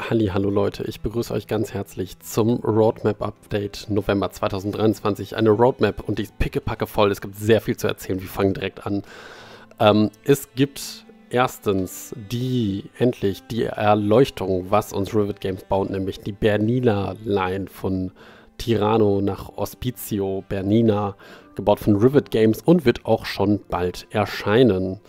Hallo Leute, ich begrüße euch ganz herzlich zum Roadmap Update November 2023. Eine Roadmap und die ist pickepacke voll. Es gibt sehr viel zu erzählen. Wir fangen direkt an. Ähm, es gibt erstens die, endlich, die Erleuchtung, was uns Rivet Games baut, nämlich die Bernina Line von Tirano nach Hospizio Bernina, gebaut von Rivet Games und wird auch schon bald erscheinen.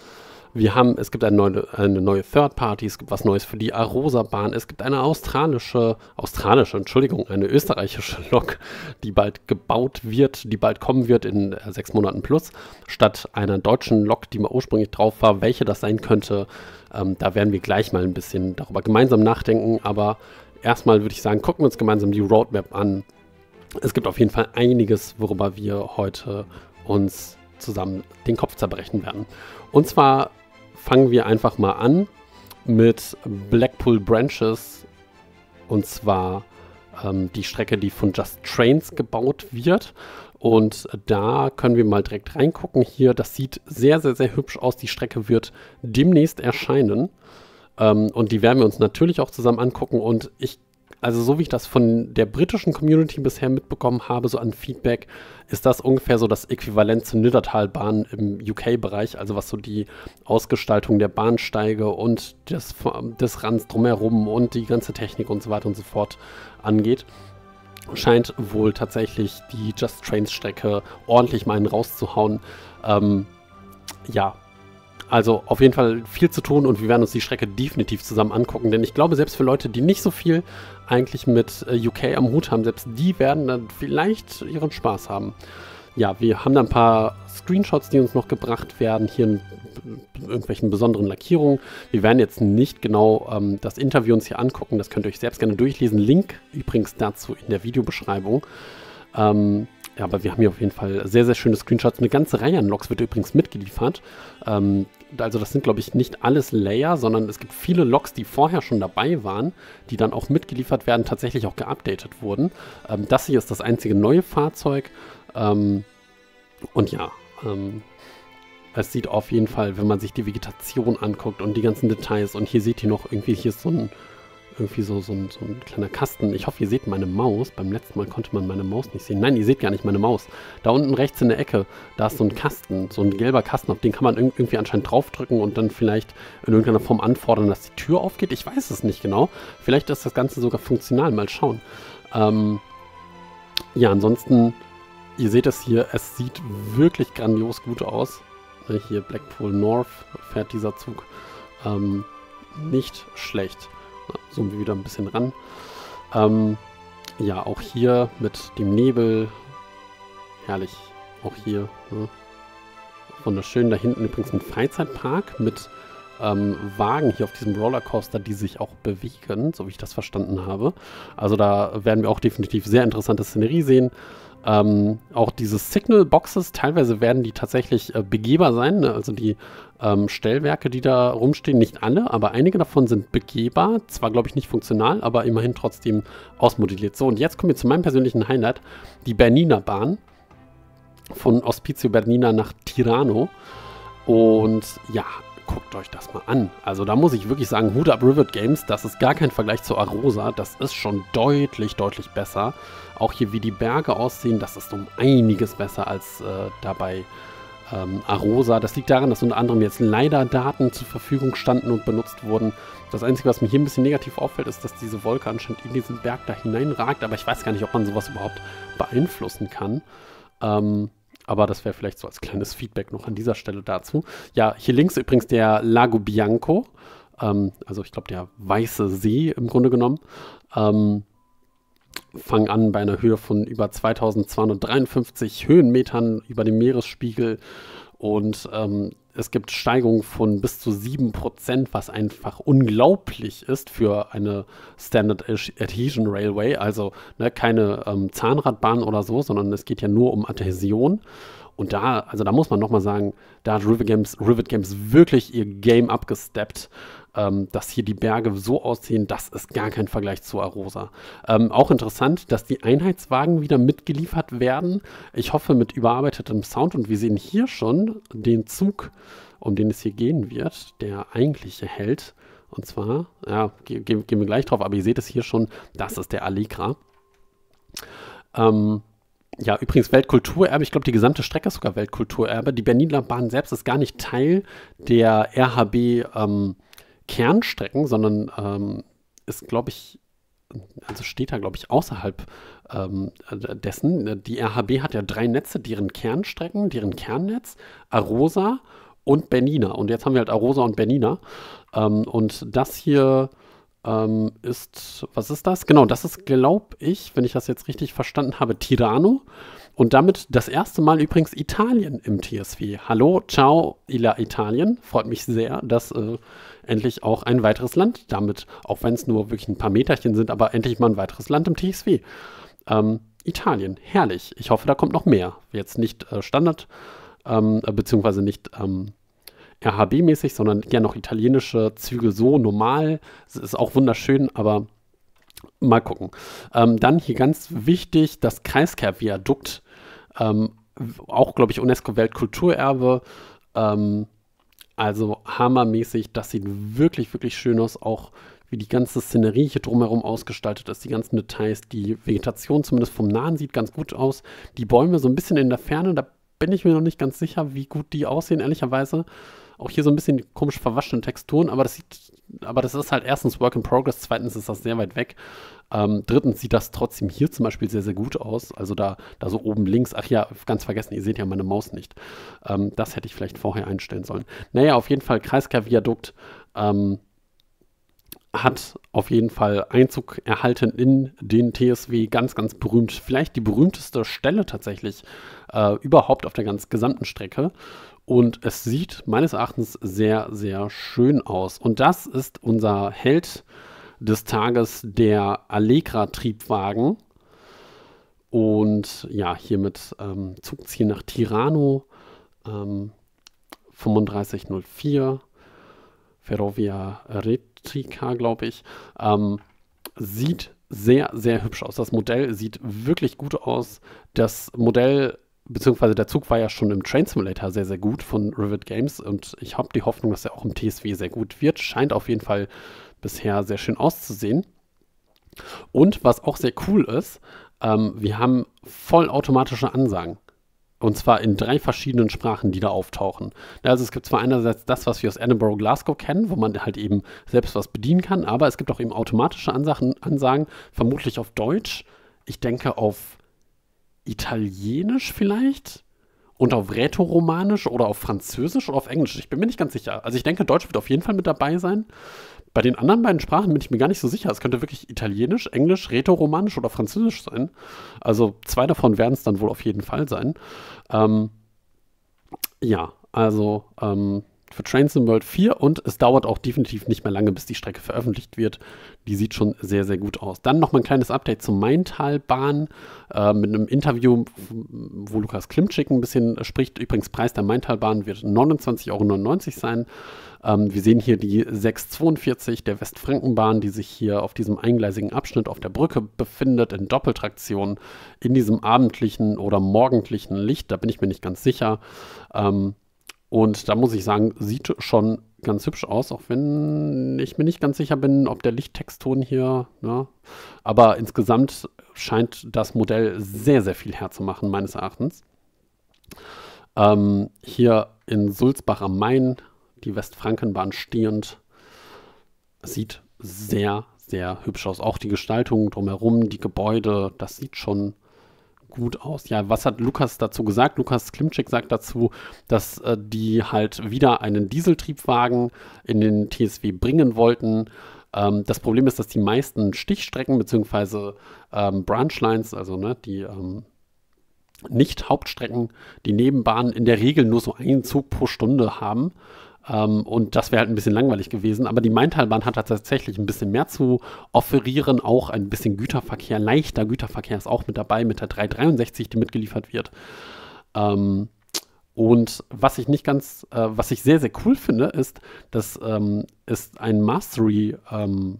Wir haben, es gibt eine neue, eine neue Third Party, es gibt was Neues für die Arosa-Bahn, es gibt eine australische, australische, Entschuldigung, eine österreichische Lok, die bald gebaut wird, die bald kommen wird in äh, sechs Monaten plus, statt einer deutschen Lok, die mal ursprünglich drauf war. Welche das sein könnte, ähm, da werden wir gleich mal ein bisschen darüber gemeinsam nachdenken, aber erstmal würde ich sagen, gucken wir uns gemeinsam die Roadmap an. Es gibt auf jeden Fall einiges, worüber wir heute uns zusammen den Kopf zerbrechen werden. Und zwar fangen wir einfach mal an mit Blackpool Branches. Und zwar ähm, die Strecke, die von Just Trains gebaut wird. Und da können wir mal direkt reingucken hier. Das sieht sehr, sehr, sehr hübsch aus. Die Strecke wird demnächst erscheinen. Ähm, und die werden wir uns natürlich auch zusammen angucken. Und ich also so wie ich das von der britischen Community bisher mitbekommen habe, so an Feedback, ist das ungefähr so das Äquivalent zur Niddertalbahn im UK-Bereich, also was so die Ausgestaltung der Bahnsteige und des, des Rands drumherum und die ganze Technik und so weiter und so fort angeht. Scheint wohl tatsächlich die Just Trains Strecke ordentlich mal rauszuhauen. Ähm, ja, also auf jeden Fall viel zu tun und wir werden uns die Strecke definitiv zusammen angucken, denn ich glaube, selbst für Leute, die nicht so viel eigentlich mit äh, UK am Hut haben, selbst die werden dann vielleicht ihren Spaß haben. Ja, wir haben da ein paar Screenshots, die uns noch gebracht werden, hier in irgendwelchen besonderen Lackierungen. Wir werden jetzt nicht genau ähm, das Interview uns hier angucken, das könnt ihr euch selbst gerne durchlesen. Link übrigens dazu in der Videobeschreibung. Ähm, ja, aber wir haben hier auf jeden Fall sehr, sehr schöne Screenshots. Eine ganze Reihe an Logs wird übrigens mitgeliefert. Ähm, also das sind, glaube ich, nicht alles Layer, sondern es gibt viele Logs, die vorher schon dabei waren, die dann auch mitgeliefert werden, tatsächlich auch geupdatet wurden. Ähm, das hier ist das einzige neue Fahrzeug. Ähm, und ja, ähm, es sieht auf jeden Fall, wenn man sich die Vegetation anguckt und die ganzen Details und hier seht ihr noch irgendwie, hier ist so ein irgendwie so, so, ein, so ein kleiner Kasten. Ich hoffe, ihr seht meine Maus. Beim letzten Mal konnte man meine Maus nicht sehen. Nein, ihr seht gar nicht meine Maus. Da unten rechts in der Ecke, da ist so ein Kasten, so ein gelber Kasten, auf den kann man irgendwie anscheinend draufdrücken und dann vielleicht in irgendeiner Form anfordern, dass die Tür aufgeht. Ich weiß es nicht genau. Vielleicht ist das Ganze sogar funktional. Mal schauen. Ähm, ja, ansonsten, ihr seht es hier, es sieht wirklich grandios gut aus. Hier Blackpool North fährt dieser Zug. Ähm, nicht schlecht zoomen wir wieder ein bisschen ran. Ähm, ja, auch hier mit dem Nebel. Herrlich. Auch hier. Ne? Wunderschön. Da hinten übrigens ein Freizeitpark mit ähm, Wagen hier auf diesem Rollercoaster, die sich auch bewegen, so wie ich das verstanden habe. Also da werden wir auch definitiv sehr interessante Szenerie sehen. Ähm, auch diese Signal-Boxes, teilweise werden die tatsächlich äh, begehbar sein, ne? also die ähm, Stellwerke, die da rumstehen, nicht alle, aber einige davon sind begehbar, zwar glaube ich nicht funktional, aber immerhin trotzdem ausmodelliert. So, und jetzt kommen wir zu meinem persönlichen Highlight, die Bernina Bahn von Hospizio Bernina nach Tirano. Und ja, guckt euch das mal an. Also da muss ich wirklich sagen, Hut up Rivet Games, das ist gar kein Vergleich zu Arosa, das ist schon deutlich, deutlich besser. Auch hier, wie die Berge aussehen, das ist um einiges besser als äh, dabei ähm, Arosa. Das liegt daran, dass unter anderem jetzt leider Daten zur Verfügung standen und benutzt wurden. Das Einzige, was mir hier ein bisschen negativ auffällt, ist, dass diese Wolke anscheinend in diesen Berg da hineinragt, aber ich weiß gar nicht, ob man sowas überhaupt beeinflussen kann. Ähm, aber das wäre vielleicht so als kleines Feedback noch an dieser Stelle dazu. Ja, hier links übrigens der Lago Bianco. Ähm, also ich glaube der Weiße See im Grunde genommen. Ähm, fangen an bei einer Höhe von über 2253 Höhenmetern über dem Meeresspiegel und ähm, es gibt Steigungen von bis zu 7%, was einfach unglaublich ist für eine Standard Adhesion Railway. Also ne, keine ähm, Zahnradbahn oder so, sondern es geht ja nur um Adhäsion. Und da, also da muss man nochmal sagen, da hat Rivet Games, Rivet Games wirklich ihr Game abgesteppt ähm, dass hier die Berge so aussehen, das ist gar kein Vergleich zu Arosa. Ähm, auch interessant, dass die Einheitswagen wieder mitgeliefert werden. Ich hoffe mit überarbeitetem Sound und wir sehen hier schon den Zug, um den es hier gehen wird, der eigentliche Held. Und zwar, ja, ge ge gehen wir gleich drauf, aber ihr seht es hier schon, das ist der Allegra. Ähm, ja, übrigens Weltkulturerbe. Ich glaube, die gesamte Strecke ist sogar Weltkulturerbe. Die Berliner Bahn selbst ist gar nicht Teil der RHB ähm, Kernstrecken, sondern ähm, ist, glaube ich, also steht da, glaube ich, außerhalb ähm, dessen. Die RHB hat ja drei Netze, deren Kernstrecken, deren Kernnetz, Arosa und Bernina. Und jetzt haben wir halt Arosa und Bernina. Ähm, und das hier ähm, ist, was ist das? Genau, das ist, glaube ich, wenn ich das jetzt richtig verstanden habe, Tirano. Und damit das erste Mal übrigens Italien im TSV. Hallo, ciao, Ila Italien. Freut mich sehr, dass äh, endlich auch ein weiteres Land damit, auch wenn es nur wirklich ein paar Meterchen sind, aber endlich mal ein weiteres Land im TSV. Ähm, Italien, herrlich. Ich hoffe, da kommt noch mehr. Jetzt nicht äh, Standard, ähm, beziehungsweise nicht ähm, RHB-mäßig, sondern gerne noch italienische Züge so normal. Es ist auch wunderschön, aber mal gucken. Ähm, dann hier ganz wichtig, das Kreiskehr-Viadukt. Ähm, auch, glaube ich, UNESCO-Weltkulturerbe. Ähm, also hammermäßig. Das sieht wirklich, wirklich schön aus. Auch wie die ganze Szenerie hier drumherum ausgestaltet ist, die ganzen Details, die Vegetation zumindest vom Nahen sieht ganz gut aus. Die Bäume so ein bisschen in der Ferne, da bin ich mir noch nicht ganz sicher, wie gut die aussehen, ehrlicherweise. Auch hier so ein bisschen komisch verwaschene Texturen, aber das sieht, aber das ist halt erstens Work in Progress, zweitens ist das sehr weit weg. Ähm, drittens sieht das trotzdem hier zum Beispiel sehr, sehr gut aus. Also da, da so oben links, ach ja, ganz vergessen, ihr seht ja meine Maus nicht. Ähm, das hätte ich vielleicht vorher einstellen sollen. Naja, auf jeden Fall Kreiskehr-Viadukt. Ähm, hat auf jeden Fall Einzug erhalten in den TSW, ganz, ganz berühmt. Vielleicht die berühmteste Stelle tatsächlich äh, überhaupt auf der ganz gesamten Strecke. Und es sieht meines Erachtens sehr, sehr schön aus. Und das ist unser Held des Tages, der Allegra-Triebwagen. Und ja, hiermit ähm, Zugziel nach Tirano ähm, 3504, Ferrovia Retrica, glaube ich. Ähm, sieht sehr, sehr hübsch aus. Das Modell sieht wirklich gut aus. Das Modell beziehungsweise der Zug war ja schon im Train Simulator sehr, sehr gut von Rivet Games und ich habe die Hoffnung, dass er auch im TSW sehr gut wird. Scheint auf jeden Fall bisher sehr schön auszusehen. Und was auch sehr cool ist, ähm, wir haben vollautomatische Ansagen. Und zwar in drei verschiedenen Sprachen, die da auftauchen. Also es gibt zwar einerseits das, was wir aus Edinburgh, Glasgow kennen, wo man halt eben selbst was bedienen kann, aber es gibt auch eben automatische Ansagen, Ansagen vermutlich auf Deutsch. Ich denke auf Italienisch vielleicht und auf Rätoromanisch oder auf Französisch oder auf Englisch. Ich bin mir nicht ganz sicher. Also ich denke, Deutsch wird auf jeden Fall mit dabei sein. Bei den anderen beiden Sprachen bin ich mir gar nicht so sicher. Es könnte wirklich Italienisch, Englisch, Rätoromanisch oder Französisch sein. Also zwei davon werden es dann wohl auf jeden Fall sein. Ähm, ja, also ähm, für Trains in World 4 und es dauert auch definitiv nicht mehr lange, bis die Strecke veröffentlicht wird. Die sieht schon sehr, sehr gut aus. Dann noch mal ein kleines Update zur Maintalbahn äh, mit einem Interview, wo Lukas Klimczyk ein bisschen spricht. Übrigens, Preis der Maintalbahn wird 29,99 Euro sein. Ähm, wir sehen hier die 642 der Westfrankenbahn, die sich hier auf diesem eingleisigen Abschnitt auf der Brücke befindet, in Doppeltraktion, in diesem abendlichen oder morgendlichen Licht. Da bin ich mir nicht ganz sicher. Ähm, und da muss ich sagen, sieht schon ganz hübsch aus, auch wenn ich mir nicht ganz sicher bin, ob der Lichttextton hier, ne? aber insgesamt scheint das Modell sehr, sehr viel herzumachen, meines Erachtens. Ähm, hier in Sulzbach am Main, die Westfrankenbahn stehend, sieht sehr, sehr hübsch aus. Auch die Gestaltung drumherum, die Gebäude, das sieht schon gut aus. Ja, was hat Lukas dazu gesagt? Lukas Klimczyk sagt dazu, dass äh, die halt wieder einen Dieseltriebwagen in den TSW bringen wollten. Ähm, das Problem ist, dass die meisten Stichstrecken bzw. Ähm, Branchlines, also ne, die ähm, nicht Hauptstrecken, die Nebenbahnen in der Regel nur so einen Zug pro Stunde haben. Ähm, und das wäre halt ein bisschen langweilig gewesen. Aber die Maintalbahn hat tatsächlich ein bisschen mehr zu offerieren. Auch ein bisschen Güterverkehr, leichter Güterverkehr ist auch mit dabei, mit der 363, die mitgeliefert wird. Ähm, und was ich nicht ganz, äh, was ich sehr, sehr cool finde, ist, dass ähm, es einen Mastery ähm,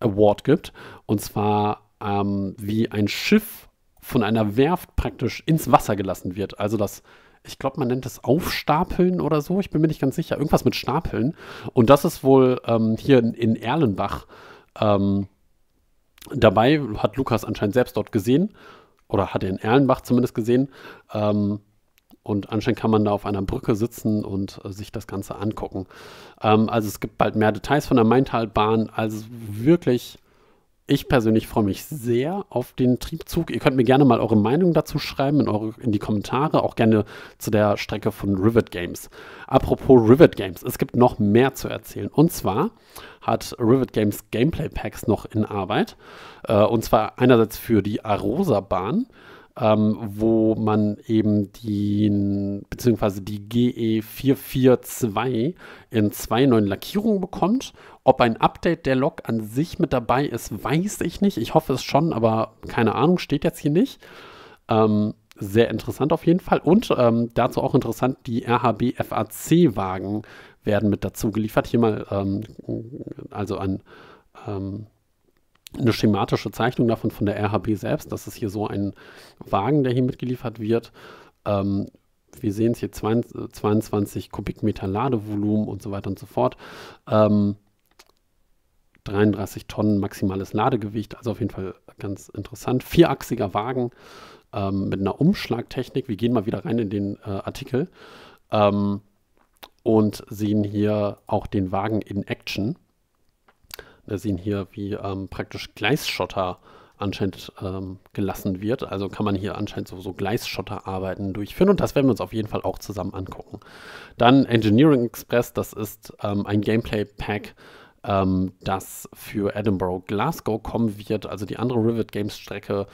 Award gibt. Und zwar ähm, wie ein Schiff von einer Werft praktisch ins Wasser gelassen wird. Also das ich glaube, man nennt es Aufstapeln oder so. Ich bin mir nicht ganz sicher. Irgendwas mit Stapeln. Und das ist wohl ähm, hier in, in Erlenbach ähm, dabei. Hat Lukas anscheinend selbst dort gesehen. Oder hat er in Erlenbach zumindest gesehen. Ähm, und anscheinend kann man da auf einer Brücke sitzen und äh, sich das Ganze angucken. Ähm, also es gibt bald mehr Details von der Maintalbahn. Also wirklich ich persönlich freue mich sehr auf den Triebzug. Ihr könnt mir gerne mal eure Meinung dazu schreiben in, eure, in die Kommentare, auch gerne zu der Strecke von Rivet Games. Apropos Rivet Games, es gibt noch mehr zu erzählen. Und zwar hat Rivet Games Gameplay Packs noch in Arbeit. Äh, und zwar einerseits für die Arosa-Bahn ähm, wo man eben die, beziehungsweise die GE442 in zwei neuen Lackierungen bekommt. Ob ein Update der Lok an sich mit dabei ist, weiß ich nicht. Ich hoffe es schon, aber keine Ahnung, steht jetzt hier nicht. Ähm, sehr interessant auf jeden Fall. Und ähm, dazu auch interessant, die RHB FAC-Wagen werden mit dazu geliefert. Hier mal ähm, also ein ähm, eine schematische Zeichnung davon von der RHB selbst. Das ist hier so ein Wagen, der hier mitgeliefert wird. Ähm, wir sehen es hier 22 Kubikmeter Ladevolumen und so weiter und so fort. Ähm, 33 Tonnen maximales Ladegewicht, also auf jeden Fall ganz interessant. Vierachsiger Wagen ähm, mit einer Umschlagtechnik. Wir gehen mal wieder rein in den äh, Artikel ähm, und sehen hier auch den Wagen in Action. Wir sehen hier, wie ähm, praktisch Gleisschotter anscheinend ähm, gelassen wird. Also kann man hier anscheinend so, so Gleisschotterarbeiten durchführen und das werden wir uns auf jeden Fall auch zusammen angucken. Dann Engineering Express, das ist ähm, ein Gameplay-Pack, ähm, das für Edinburgh Glasgow kommen wird. Also die andere Rivet Games Strecke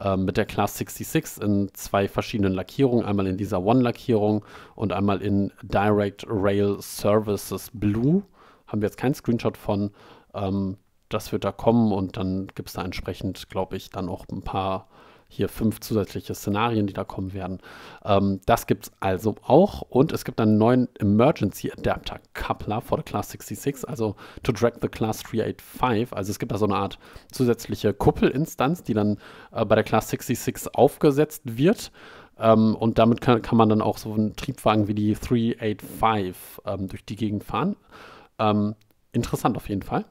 ähm, mit der Class 66 in zwei verschiedenen Lackierungen. Einmal in dieser One-Lackierung und einmal in Direct Rail Services Blue. Haben wir jetzt keinen Screenshot von. Ähm, das wird da kommen und dann gibt es da entsprechend, glaube ich, dann auch ein paar hier fünf zusätzliche Szenarien, die da kommen werden. Ähm, das gibt es also auch und es gibt einen neuen Emergency Adapter Coupler for the Class 66, also to drag the Class 385. Also es gibt da so eine Art zusätzliche Kuppelinstanz, die dann äh, bei der Class 66 aufgesetzt wird. Ähm, und damit kann, kann, man dann auch so einen Triebwagen wie die 385 ähm, durch die Gegend fahren. Ähm, interessant auf jeden Fall.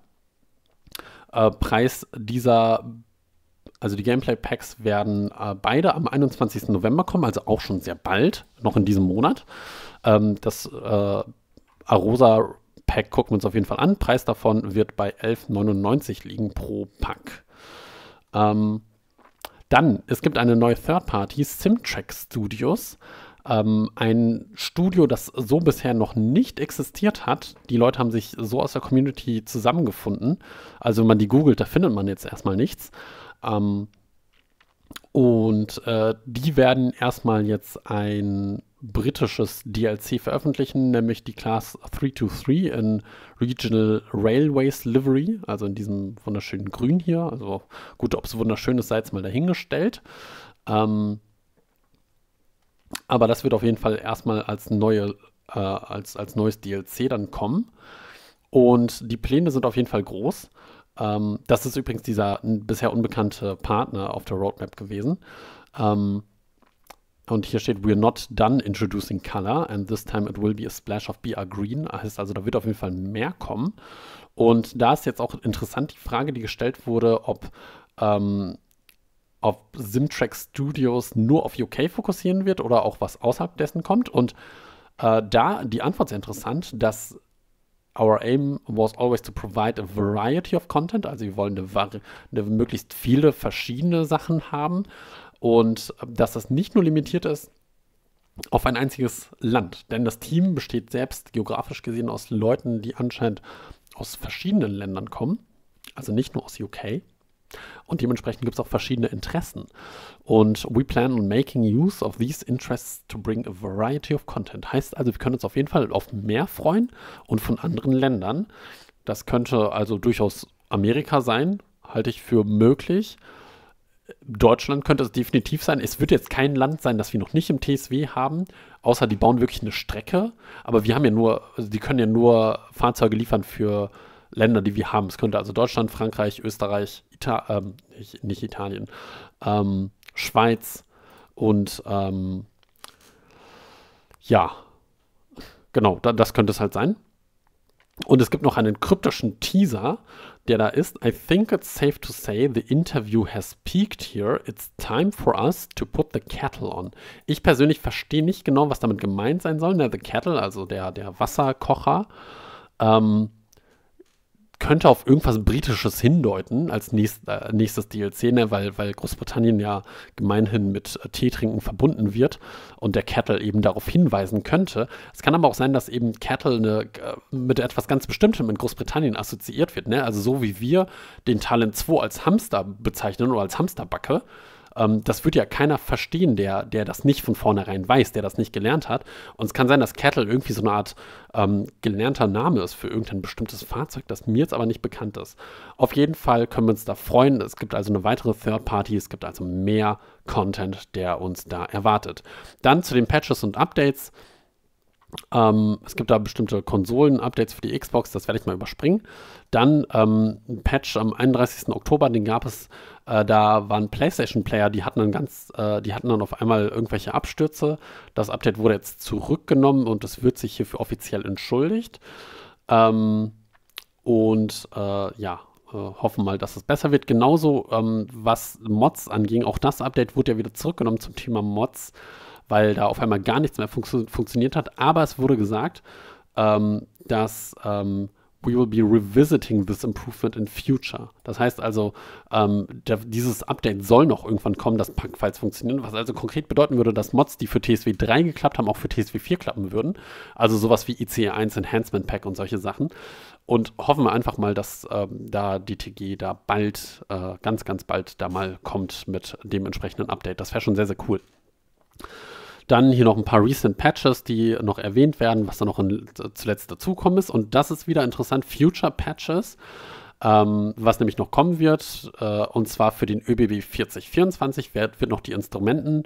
Äh, Preis dieser, also die Gameplay-Packs werden äh, beide am 21. November kommen, also auch schon sehr bald, noch in diesem Monat. Ähm, das äh, Arosa Pack gucken wir uns auf jeden Fall an. Preis davon wird bei 11,99 liegen pro Pack. Ähm, dann, es gibt eine neue Third-Party, Simtrack Studios ähm, ein Studio, das so bisher noch nicht existiert hat. Die Leute haben sich so aus der Community zusammengefunden. Also wenn man die googelt, da findet man jetzt erstmal nichts. Ähm, und äh, die werden erstmal jetzt ein britisches DLC veröffentlichen, nämlich die Class 323 in Regional Railways Livery, also in diesem wunderschönen Grün hier. Also gut, ob es wunderschön ist, sei jetzt mal dahingestellt. Ähm, aber das wird auf jeden Fall erstmal als, neue, äh, als, als neues DLC dann kommen. Und die Pläne sind auf jeden Fall groß. Ähm, das ist übrigens dieser bisher unbekannte Partner auf der Roadmap gewesen. Ähm, und hier steht, we're not done introducing color and this time it will be a splash of BR Green. Heißt also, da wird auf jeden Fall mehr kommen. Und da ist jetzt auch interessant die Frage, die gestellt wurde, ob ähm, ob Simtrack Studios nur auf UK fokussieren wird oder auch was außerhalb dessen kommt. Und äh, da die Antwort sehr interessant, dass our aim was always to provide a variety of content. Also wir wollen eine, eine möglichst viele verschiedene Sachen haben und dass das nicht nur limitiert ist auf ein einziges Land. Denn das Team besteht selbst geografisch gesehen aus Leuten, die anscheinend aus verschiedenen Ländern kommen. Also nicht nur aus UK. Und dementsprechend gibt es auch verschiedene Interessen. Und we plan on making use of these interests to bring a variety of content. Heißt also, wir können uns auf jeden Fall auf mehr freuen und von anderen Ländern. Das könnte also durchaus Amerika sein, halte ich für möglich. Deutschland könnte es definitiv sein. Es wird jetzt kein Land sein, das wir noch nicht im TSW haben, außer die bauen wirklich eine Strecke. Aber wir haben ja nur, also die können ja nur Fahrzeuge liefern für Länder, die wir haben. Es könnte also Deutschland, Frankreich, Österreich, Ita ähm, nicht, nicht, Italien, ähm, Schweiz und ähm, ja, genau, da, das könnte es halt sein. Und es gibt noch einen kryptischen Teaser, der da ist. I think it's safe to say the interview has peaked here. It's time for us to put the kettle on. Ich persönlich verstehe nicht genau, was damit gemeint sein soll. Ne, the kettle, also der, der Wasserkocher. Ähm, könnte auf irgendwas Britisches hindeuten als nächst, äh, nächstes DLC, ne? weil, weil Großbritannien ja gemeinhin mit äh, Teetrinken verbunden wird und der Kettle eben darauf hinweisen könnte. Es kann aber auch sein, dass eben Kettle eine, äh, mit etwas ganz Bestimmtem in Großbritannien assoziiert wird. Ne? Also so wie wir den Talent 2 als Hamster bezeichnen oder als Hamsterbacke, ähm, das wird ja keiner verstehen, der, der das nicht von vornherein weiß, der das nicht gelernt hat. Und es kann sein, dass Cattle irgendwie so eine Art ähm, gelernter Name ist für irgendein bestimmtes Fahrzeug, das mir jetzt aber nicht bekannt ist. Auf jeden Fall können wir uns da freuen. Es gibt also eine weitere Third Party, es gibt also mehr Content, der uns da erwartet. Dann zu den Patches und Updates. Ähm, es gibt da bestimmte Konsolen-Updates für die Xbox, das werde ich mal überspringen. Dann ähm, ein Patch am 31. Oktober, den gab es, äh, da waren PlayStation-Player, die hatten dann ganz, äh, die hatten dann auf einmal irgendwelche Abstürze. Das Update wurde jetzt zurückgenommen und es wird sich hierfür offiziell entschuldigt. Ähm, und äh, ja, äh, hoffen mal, dass es besser wird. Genauso, ähm, was Mods anging, auch das Update wurde ja wieder zurückgenommen zum Thema Mods weil da auf einmal gar nichts mehr fun funktioniert hat. Aber es wurde gesagt, ähm, dass ähm, we will be revisiting this improvement in future. Das heißt also, ähm, der, dieses Update soll noch irgendwann kommen, dass Packfiles funktionieren, was also konkret bedeuten würde, dass Mods, die für TSW 3 geklappt haben, auch für TSW 4 klappen würden. Also sowas wie ICE1 Enhancement Pack und solche Sachen. Und hoffen wir einfach mal, dass ähm, da die TG da bald, äh, ganz, ganz bald da mal kommt mit dem entsprechenden Update. Das wäre schon sehr, sehr cool. Dann hier noch ein paar Recent Patches, die noch erwähnt werden, was da noch in, zuletzt dazukommen ist. Und das ist wieder interessant, Future Patches. Ähm, was nämlich noch kommen wird, äh, und zwar für den ÖBB 4024 wird, wird noch die Instrumenten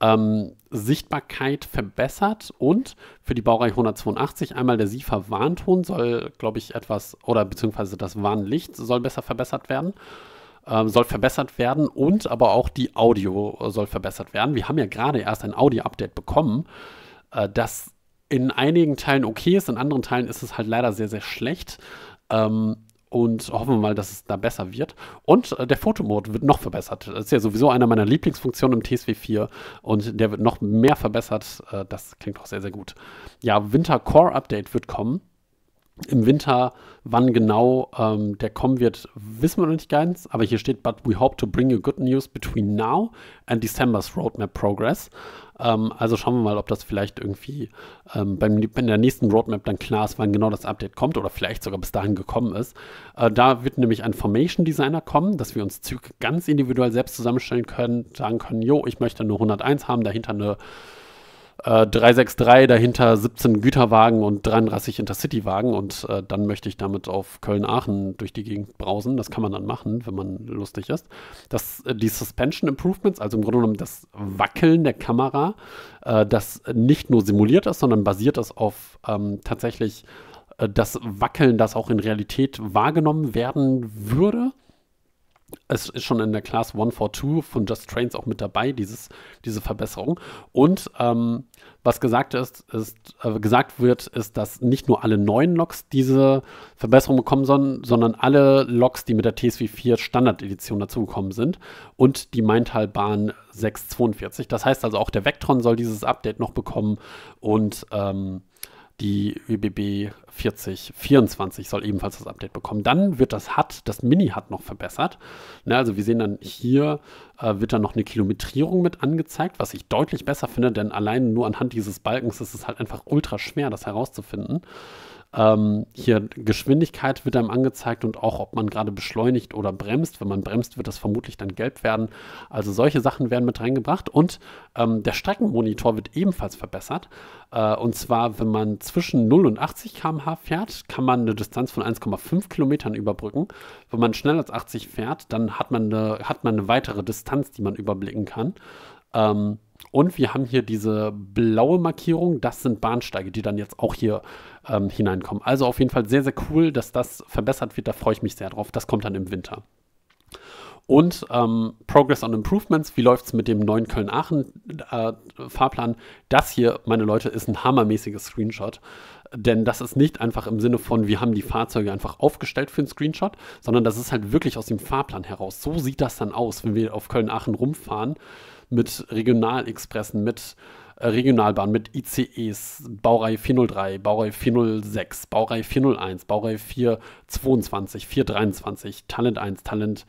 ähm, Sichtbarkeit verbessert und für die Baureihe 182 einmal der SIFA-Warnton soll, glaube ich, etwas, oder beziehungsweise das Warnlicht soll besser verbessert werden ähm, soll verbessert werden und aber auch die Audio soll verbessert werden. Wir haben ja gerade erst ein Audio-Update bekommen, äh, das in einigen Teilen okay ist, in anderen Teilen ist es halt leider sehr, sehr schlecht. Ähm, und hoffen wir mal, dass es da besser wird. Und äh, der Fotomode wird noch verbessert. Das ist ja sowieso einer meiner Lieblingsfunktionen im TSW 4 und der wird noch mehr verbessert. Äh, das klingt auch sehr, sehr gut. Ja, Winter Core Update wird kommen im Winter, wann genau ähm, der kommen wird, wissen wir noch nicht ganz. Aber hier steht, but we hope to bring you good news between now and December's Roadmap Progress. Ähm, also schauen wir mal, ob das vielleicht irgendwie ähm, beim, bei der nächsten Roadmap dann klar ist, wann genau das Update kommt oder vielleicht sogar bis dahin gekommen ist. Äh, da wird nämlich ein Formation Designer kommen, dass wir uns Züge ganz individuell selbst zusammenstellen können, sagen können, jo, ich möchte nur 101 haben, dahinter eine 363 äh, dahinter 17 Güterwagen und 33 Intercity-Wagen und äh, dann möchte ich damit auf Köln-Aachen durch die Gegend brausen. Das kann man dann machen, wenn man lustig ist. Das, äh, die Suspension Improvements, also im Grunde genommen das Wackeln der Kamera, äh, das nicht nur simuliert ist, sondern basiert ist auf ähm, tatsächlich äh, das Wackeln, das auch in Realität wahrgenommen werden würde es ist schon in der Class 142 von Just Trains auch mit dabei, dieses, diese Verbesserung. Und ähm, was gesagt ist, ist äh, gesagt wird, ist, dass nicht nur alle neuen Loks diese Verbesserung bekommen sollen, sondern alle Loks, die mit der TSV 4 Standard-Edition dazugekommen sind und die Maintalbahn 642. Das heißt also auch der Vectron soll dieses Update noch bekommen und ähm, die ÖBB 4024 soll ebenfalls das Update bekommen. Dann wird das HUD, das Mini-HUD noch verbessert. Ne, also wir sehen dann hier, äh, wird dann noch eine Kilometrierung mit angezeigt, was ich deutlich besser finde, denn allein nur anhand dieses Balkens ist es halt einfach ultra schwer, das herauszufinden. Ähm, hier Geschwindigkeit wird einem angezeigt und auch, ob man gerade beschleunigt oder bremst. Wenn man bremst, wird das vermutlich dann gelb werden. Also solche Sachen werden mit reingebracht. Und ähm, der Streckenmonitor wird ebenfalls verbessert. Äh, und zwar, wenn man zwischen 0 und 80 km/h fährt, kann man eine Distanz von 1,5 Kilometern überbrücken. Wenn man schneller als 80 fährt, dann hat man eine, hat man eine weitere Distanz, die man überblicken kann. Ähm, und wir haben hier diese blaue Markierung, das sind Bahnsteige, die dann jetzt auch hier ähm, hineinkommen. Also auf jeden Fall sehr, sehr cool, dass das verbessert wird. Da freue ich mich sehr drauf. Das kommt dann im Winter. Und ähm, Progress on Improvements, wie läuft es mit dem neuen Köln-Aachen-Fahrplan? Äh, das hier, meine Leute, ist ein hammermäßiges Screenshot. Denn das ist nicht einfach im Sinne von, wir haben die Fahrzeuge einfach aufgestellt für einen Screenshot, sondern das ist halt wirklich aus dem Fahrplan heraus. So sieht das dann aus, wenn wir auf Köln-Aachen rumfahren mit Regionalexpressen, mit äh, Regionalbahn, mit ICEs, Baureihe 403, Baureihe 406, Baureihe 401, Baureihe 422, 423, Talent 1, Talent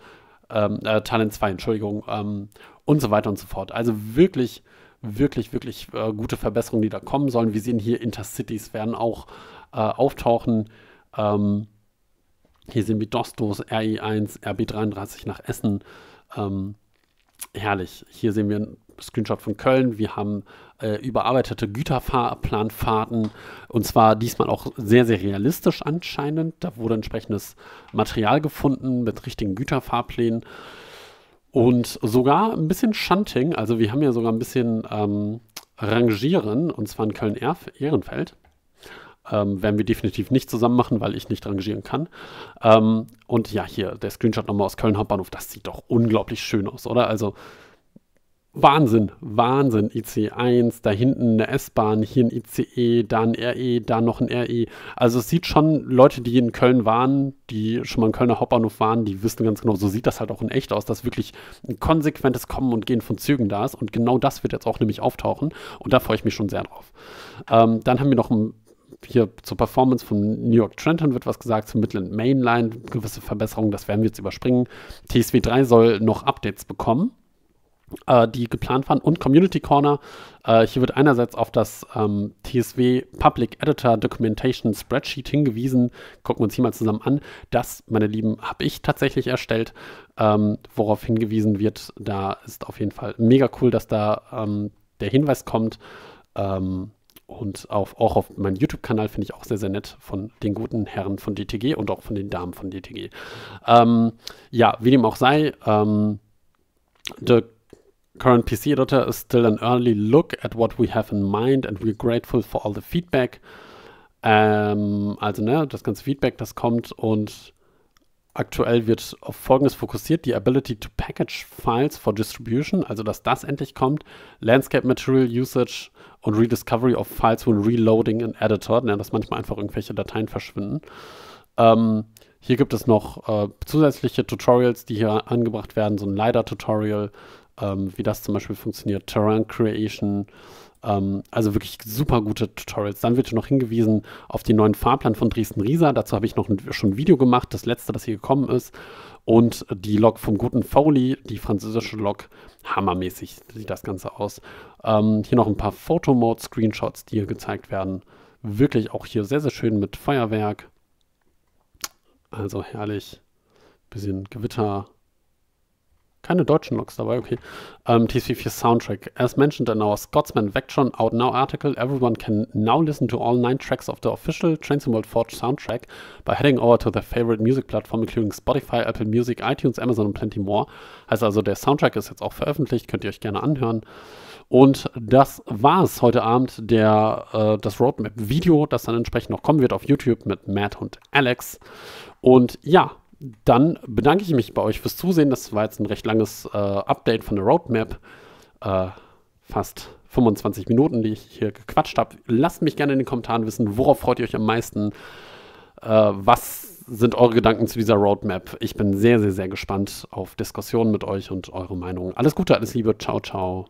ähm, äh, Talent 2, Entschuldigung, ähm, und so weiter und so fort. Also wirklich, wirklich, wirklich äh, gute Verbesserungen, die da kommen sollen. Wir sehen hier Intercities werden auch äh, auftauchen. Ähm, hier sehen wir Dostos, RE1, RB33 nach Essen. Ähm, herrlich. Hier sehen wir einen Screenshot von Köln. Wir haben äh, überarbeitete Güterfahrplanfahrten und zwar diesmal auch sehr, sehr realistisch anscheinend. Da wurde entsprechendes Material gefunden mit richtigen Güterfahrplänen und sogar ein bisschen Shunting. Also wir haben ja sogar ein bisschen ähm, Rangieren und zwar in Köln-Ehrenfeld. Ähm, werden wir definitiv nicht zusammen machen, weil ich nicht rangieren kann. Ähm, und ja, hier der Screenshot nochmal aus Köln Hauptbahnhof, das sieht doch unglaublich schön aus, oder? Also Wahnsinn, Wahnsinn. IC1, da hinten eine S-Bahn, hier ein ICE, da ein RE, da noch ein RE. Also es sieht schon, Leute, die in Köln waren, die schon mal in Kölner Hauptbahnhof waren, die wissen ganz genau, so sieht das halt auch in echt aus, dass wirklich ein konsequentes Kommen und Gehen von Zügen da ist. Und genau das wird jetzt auch nämlich auftauchen. Und da freue ich mich schon sehr drauf. Ähm, dann haben wir noch ein hier zur Performance von New York Trenton wird was gesagt, zum Midland Mainline, gewisse Verbesserungen, das werden wir jetzt überspringen. TSW 3 soll noch Updates bekommen äh, die geplant waren und Community Corner. Äh, hier wird einerseits auf das ähm, TSW Public Editor Documentation Spreadsheet hingewiesen. Gucken wir uns hier mal zusammen an. Das, meine Lieben, habe ich tatsächlich erstellt. Ähm, worauf hingewiesen wird, da ist auf jeden Fall mega cool, dass da ähm, der Hinweis kommt. Ähm, und auf, auch auf meinem YouTube-Kanal finde ich auch sehr, sehr nett von den guten Herren von DTG und auch von den Damen von DTG. Ähm, ja, wie dem auch sei, ähm, The current PC editor is still an early look at what we have in mind and we're grateful for all the feedback. Ähm, also, ne, das ganze Feedback, das kommt und aktuell wird auf Folgendes fokussiert: die Ability to package Files for distribution, also dass das endlich kommt, Landscape Material Usage und Rediscovery of Files when reloading in Editor, ne, dass manchmal einfach irgendwelche Dateien verschwinden. Ähm, hier gibt es noch äh, zusätzliche Tutorials, die hier angebracht werden, so ein LiDAR-Tutorial, ähm, wie das zum Beispiel funktioniert, Terrain Creation, ähm, also wirklich super gute Tutorials. Dann wird noch hingewiesen auf den neuen Fahrplan von Dresden-Riesa. Dazu habe ich noch ein, schon ein Video gemacht, das letzte, das hier gekommen ist. Und die Log vom guten Foley, die französische Log, hammermäßig sieht das Ganze aus. Ähm, hier noch ein paar Photomode-Screenshots, die hier gezeigt werden. Wirklich auch hier sehr, sehr schön mit Feuerwerk. Also herrlich. Bisschen Gewitter, keine deutschen Logs dabei, okay. Um, ähm, TC4 Soundtrack. As mentioned in our Scotsman Vectron Out Now article, everyone can now listen to all nine tracks of the official Trains World Forge soundtrack by heading over to their favorite music platform, including Spotify, Apple Music, iTunes, Amazon und plenty more. Heißt also, der Soundtrack ist jetzt auch veröffentlicht, könnt ihr euch gerne anhören. Und das war es heute Abend, der, äh, das Roadmap-Video, das dann entsprechend noch kommen wird auf YouTube mit Matt und Alex. Und ja, dann bedanke ich mich bei euch fürs Zusehen. Das war jetzt ein recht langes äh, Update von der Roadmap. Äh, fast 25 Minuten, die ich hier gequatscht habe. Lasst mich gerne in den Kommentaren wissen, worauf freut ihr euch am meisten? Äh, was sind eure Gedanken zu dieser Roadmap? Ich bin sehr, sehr, sehr gespannt auf Diskussionen mit euch und eure Meinungen. Alles Gute, alles Liebe. Ciao, ciao.